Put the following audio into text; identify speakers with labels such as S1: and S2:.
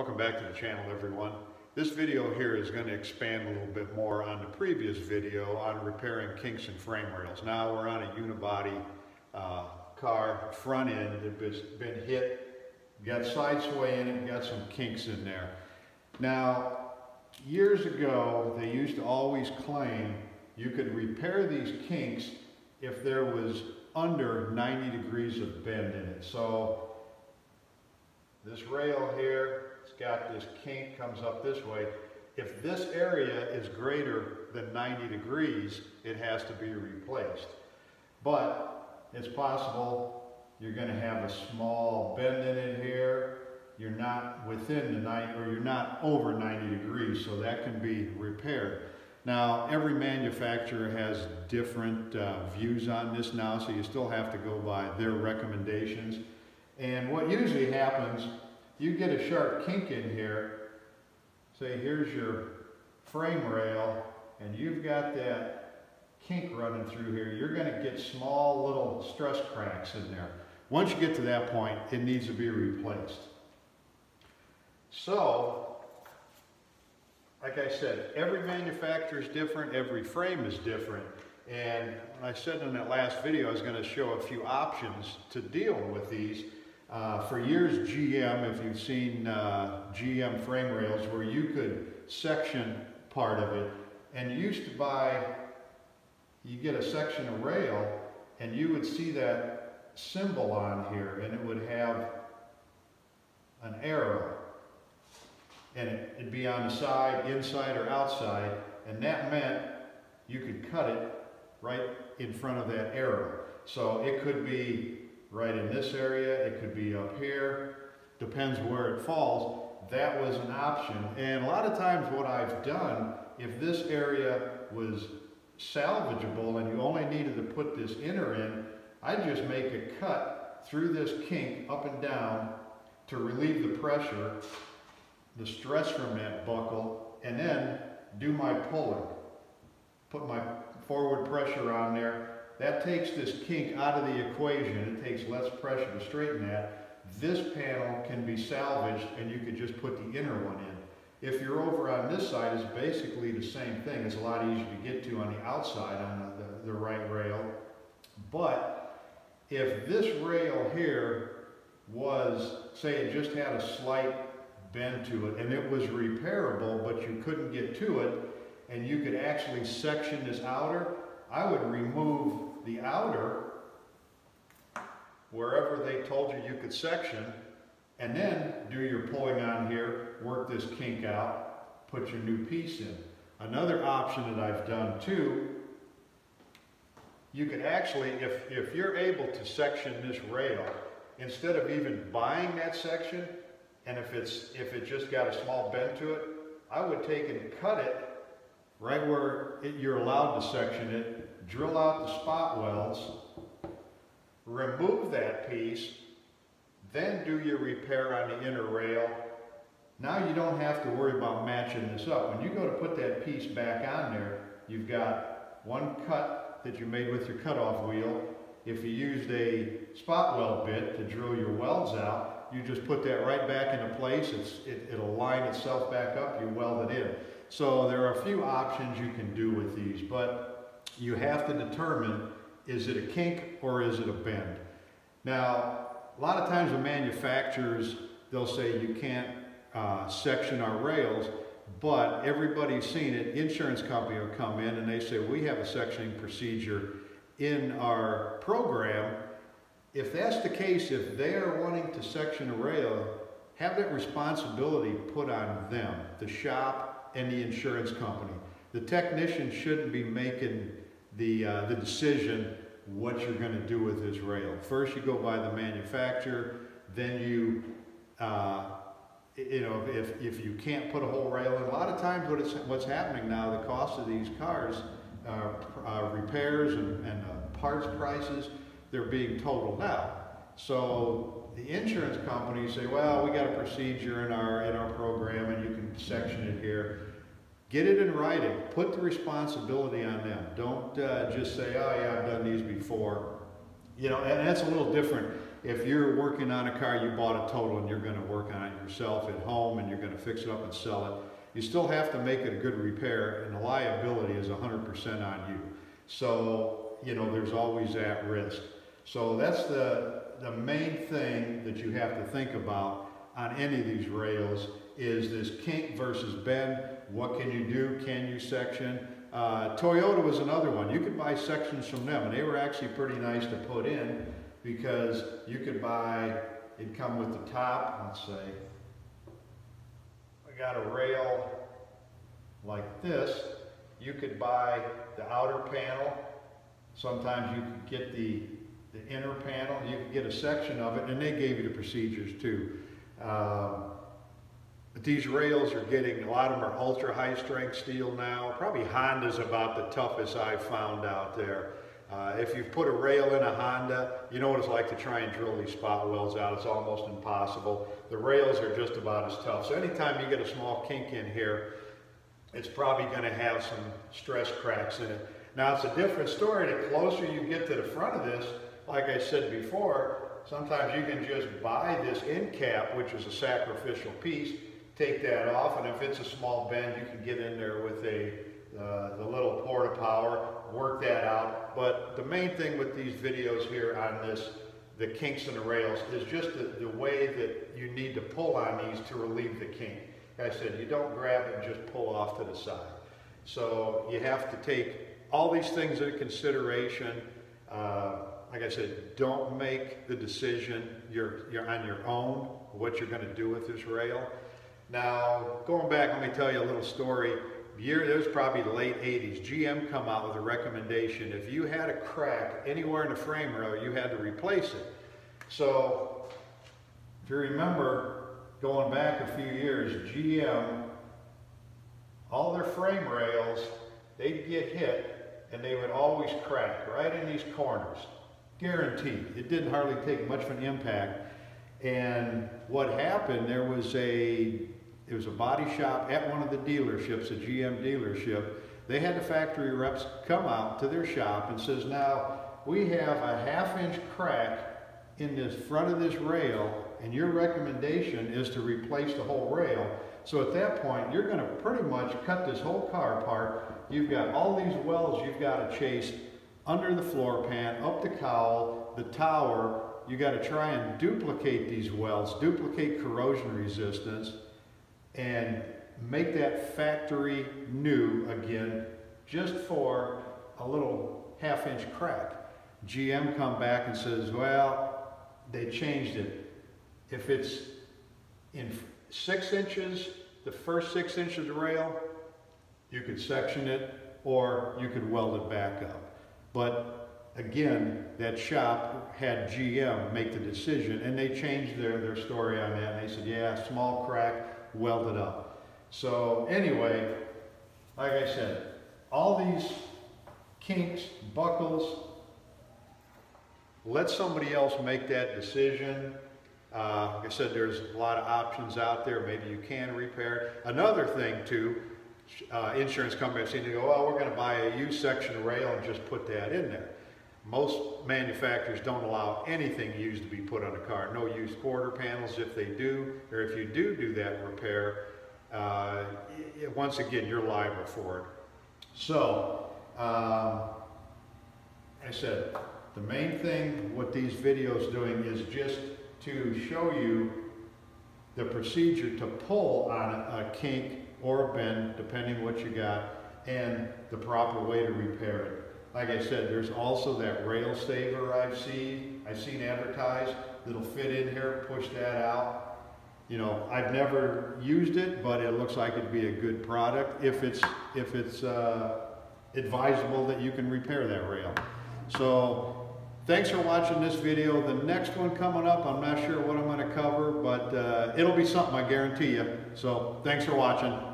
S1: Welcome back to the channel everyone. This video here is going to expand a little bit more on the previous video on repairing kinks and frame rails. Now we're on a unibody uh, car, front end that has been hit, got side sway in it, got some kinks in there. Now, years ago, they used to always claim you could repair these kinks if there was under 90 degrees of bend in it. So this rail here, it's got this kink comes up this way. If this area is greater than 90 degrees, it has to be replaced. But it's possible you're going to have a small bend in it here. You're not within the 90, or you're not over 90 degrees, so that can be repaired. Now, every manufacturer has different uh, views on this now, so you still have to go by their recommendations. And what usually happens, you get a sharp kink in here, say here's your frame rail, and you've got that kink running through here, you're going to get small little stress cracks in there. Once you get to that point, it needs to be replaced. So, like I said, every manufacturer is different, every frame is different. And I said in that last video, I was going to show a few options to deal with these. Uh, for years, GM, if you've seen uh, GM frame rails, where you could section part of it, and you used to buy, you get a section of rail, and you would see that symbol on here, and it would have an arrow and it, would be on the side, inside or outside, and that meant you could cut it right in front of that arrow. So it could be right in this area, it could be up here, depends where it falls. That was an option. And a lot of times what I've done, if this area was salvageable and you only needed to put this inner in, I just make a cut through this kink up and down to relieve the pressure the stress from that buckle, and then do my pulling. Put my forward pressure on there. That takes this kink out of the equation. It takes less pressure to straighten that. This panel can be salvaged and you could just put the inner one in. If you're over on this side, it's basically the same thing. It's a lot easier to get to on the outside on the, the, the right rail. But if this rail here was, say it just had a slight bend to it and it was repairable but you couldn't get to it and you could actually section this outer, I would remove the outer wherever they told you you could section and then do your pulling on here, work this kink out, put your new piece in. Another option that I've done too, you could actually, if, if you're able to section this rail, instead of even buying that section, and if it's if it just got a small bend to it, I would take and cut it right where it, you're allowed to section it, drill out the spot welds, remove that piece, then do your repair on the inner rail. Now you don't have to worry about matching this up. When you go to put that piece back on there, you've got one cut that you made with your cutoff wheel. If you used a spot weld bit to drill your welds out, you just put that right back into place. It, it'll line itself back up. You weld it in. So there are a few options you can do with these, but you have to determine is it a kink or is it a bend? Now, a lot of times the manufacturers, they'll say you can't uh, section our rails, but everybody's seen it. Insurance company will come in and they say, we have a sectioning procedure in our program if that's the case, if they are wanting to section a rail, have that responsibility put on them, the shop and the insurance company. The technician shouldn't be making the, uh, the decision what you're going to do with this rail. First you go by the manufacturer, then you, uh, you know, if, if you can't put a whole rail in, a lot of times what is, what's happening now, the cost of these cars, uh, uh repairs and, and uh, parts prices, they're being totaled out. So the insurance companies say, well, we got a procedure in our, in our program and you can section it here. Get it in writing. Put the responsibility on them. Don't uh, just say, oh yeah, I've done these before. You know, and that's a little different. If you're working on a car, you bought a total and you're going to work on it yourself at home and you're gonna fix it up and sell it, you still have to make it a good repair and the liability is hundred percent on you. So, you know, there's always that risk. So that's the, the main thing that you have to think about on any of these rails is this kink versus bend. What can you do? Can you section? Uh, Toyota was another one. You could buy sections from them and they were actually pretty nice to put in because you could buy, it'd come with the top, let's say, I got a rail like this. You could buy the outer panel. Sometimes you could get the, the inner panel. You could get a section of it and they gave you the procedures too. Um, but these rails are getting, a lot of them are ultra high strength steel now. Probably Honda's about the toughest I've found out there. Uh, if you put a rail in a Honda, you know what it's like to try and drill these spot welds out. It's almost impossible. The rails are just about as tough. So anytime you get a small kink in here, it's probably going to have some stress cracks in it. Now it's a different story. The closer you get to the front of this, like I said before, sometimes you can just buy this end cap, which is a sacrificial piece, take that off, and if it's a small bend, you can get in there with a uh, the little porta power, work that out. But the main thing with these videos here on this, the kinks and the rails, is just the, the way that you need to pull on these to relieve the kink. Like I said, you don't grab it and just pull off to the side. So you have to take all these things into consideration. Uh, like I said, don't make the decision you're, you're on your own, what you're going to do with this rail. Now, going back, let me tell you a little story. Year, it was probably the late 80s. GM come out with a recommendation. If you had a crack anywhere in the frame rail, you had to replace it. So, if you remember, going back a few years, GM, all their frame rails, they'd get hit and they would always crack right in these corners. Guaranteed. It didn't hardly take much of an impact. And what happened, there was a it was a body shop at one of the dealerships, a GM dealership. They had the factory reps come out to their shop and says, now we have a half inch crack in the front of this rail and your recommendation is to replace the whole rail. So at that point, you're gonna pretty much cut this whole car apart. You've got all these welds you've gotta chase under the floor pan, up the cowl, the tower. You gotta try and duplicate these welds, duplicate corrosion resistance, and make that factory new again just for a little half inch crack. GM come back and says, well, they changed it. If it's in six inches, the first six inches of rail, you could section it or you could weld it back up. But again, that shop had GM make the decision and they changed their, their story on that. And they said, yeah, small crack, welded up. So anyway, like I said, all these kinks, buckles, let somebody else make that decision. Uh, like I said, there's a lot of options out there. Maybe you can repair it. Another thing too, uh, insurance companies seem to go, well, we're going to buy a U-section rail and just put that in there. Most manufacturers don't allow anything used to be put on a car. No used quarter panels if they do, or if you do do that repair, uh, once again, you're liable for it. So, um, I said, the main thing what these videos doing is just to show you the procedure to pull on a, a kink or a bend, depending what you got, and the proper way to repair it. Like I said, there's also that rail saver I've seen, I've seen advertised that'll fit in here, push that out. You know, I've never used it, but it looks like it'd be a good product if it's, if it's uh, advisable that you can repair that rail. So thanks for watching this video. The next one coming up, I'm not sure what I'm going to cover, but uh, it'll be something, I guarantee you. So thanks for watching.